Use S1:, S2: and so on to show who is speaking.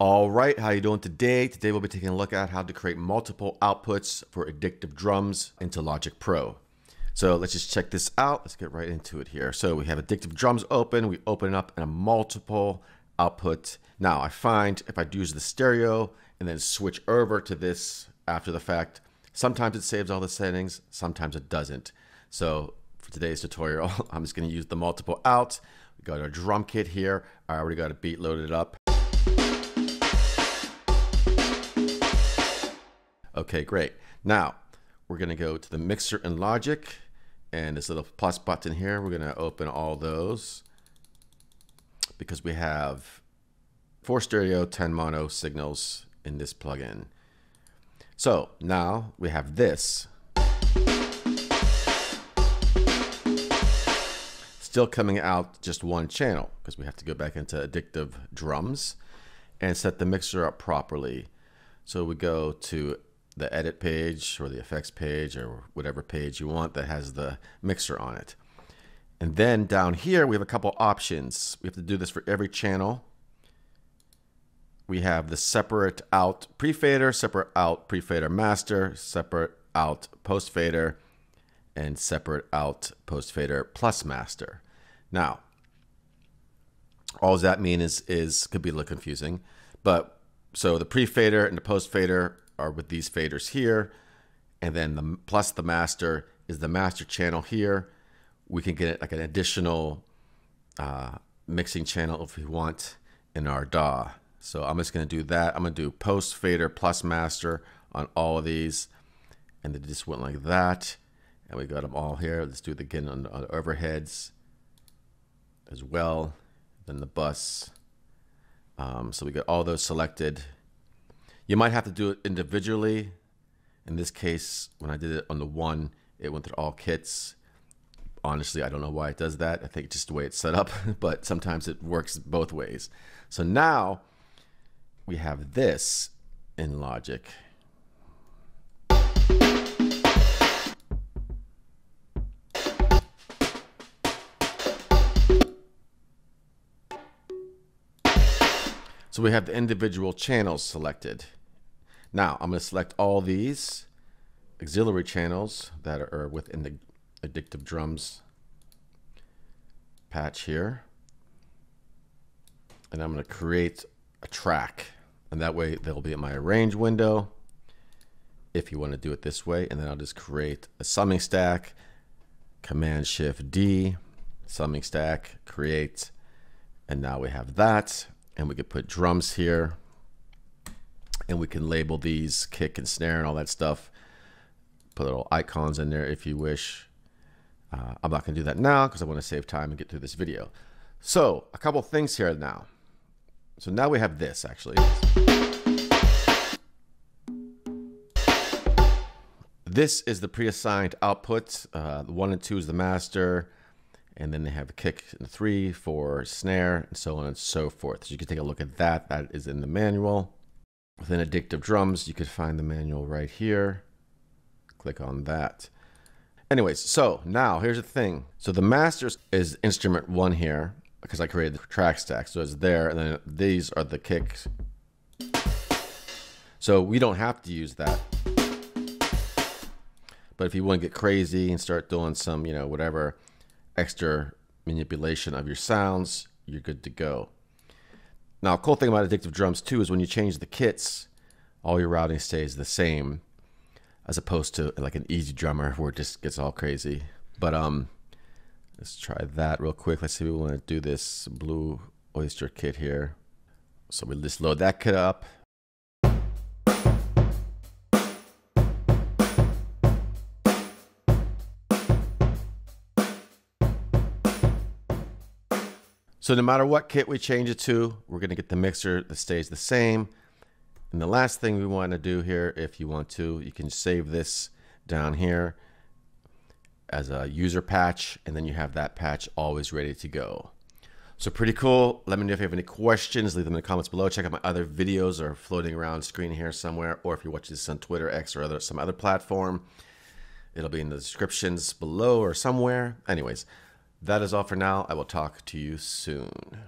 S1: All right, how you doing today? Today we'll be taking a look at how to create multiple outputs for addictive drums into Logic Pro. So let's just check this out. Let's get right into it here. So we have addictive drums open. We open it up in a multiple output. Now I find if I use the stereo and then switch over to this after the fact, sometimes it saves all the settings, sometimes it doesn't. So for today's tutorial, I'm just gonna use the multiple out. We got our drum kit here. I already got a beat loaded up. Okay, great. Now we're gonna go to the mixer in Logic and this little plus button here. We're gonna open all those because we have four stereo, 10 mono signals in this plugin. So now we have this. Still coming out just one channel because we have to go back into addictive drums and set the mixer up properly. So we go to the edit page or the effects page or whatever page you want that has the mixer on it. And then down here, we have a couple options. We have to do this for every channel. We have the separate out pre-fader, separate out pre-fader master, separate out post-fader, and separate out post-fader plus master. Now, all that mean is, is could be a little confusing, but so the pre-fader and the post-fader are with these faders here. And then the plus the master is the master channel here. We can get like an additional uh, mixing channel if we want in our DAW. So I'm just going to do that. I'm going to do post fader plus master on all of these. And they just went like that. And we got them all here. Let's do it again on, on overheads as well. Then the bus. Um, so we got all those selected. You might have to do it individually. In this case, when I did it on the one, it went through all kits. Honestly, I don't know why it does that. I think just the way it's set up, but sometimes it works both ways. So now we have this in Logic. So we have the individual channels selected. Now I'm going to select all these auxiliary channels that are within the addictive drums patch here. And I'm going to create a track. And that way they'll be in my arrange window if you want to do it this way. And then I'll just create a summing stack, Command Shift D, summing stack, create. And now we have that. And we could put drums here and we can label these kick and snare and all that stuff. Put little icons in there if you wish. Uh, I'm not going to do that now because I want to save time and get through this video. So a couple things here now. So now we have this actually. This is the pre-assigned output. Uh, the one and two is the master, and then they have a kick and three for snare, and so on and so forth. So you can take a look at that. That is in the manual. Within Addictive Drums, you could find the manual right here. Click on that. Anyways, so now here's the thing. So the master is instrument one here because I created the track stack. So it's there, and then these are the kicks. So we don't have to use that. But if you want to get crazy and start doing some, you know, whatever extra manipulation of your sounds, you're good to go. Now, a cool thing about Addictive Drums too is when you change the kits, all your routing stays the same, as opposed to like an EZdrummer where it just gets all crazy. But um, let's try that real quick. Let's see if we want to do this Blue Oyster kit here. So we just load that kit up. So no matter what kit we change it to, we're going to get the mixer that stays the same. And the last thing we want to do here, if you want to, you can save this down here as a user patch, and then you have that patch always ready to go. So pretty cool. Let me know if you have any questions. Leave them in the comments below. Check out my other videos are floating around screen here somewhere, or if you're watching this on Twitter, X, or other some other platform, it'll be in the descriptions below or somewhere. Anyways, that is all for now. I will talk to you soon.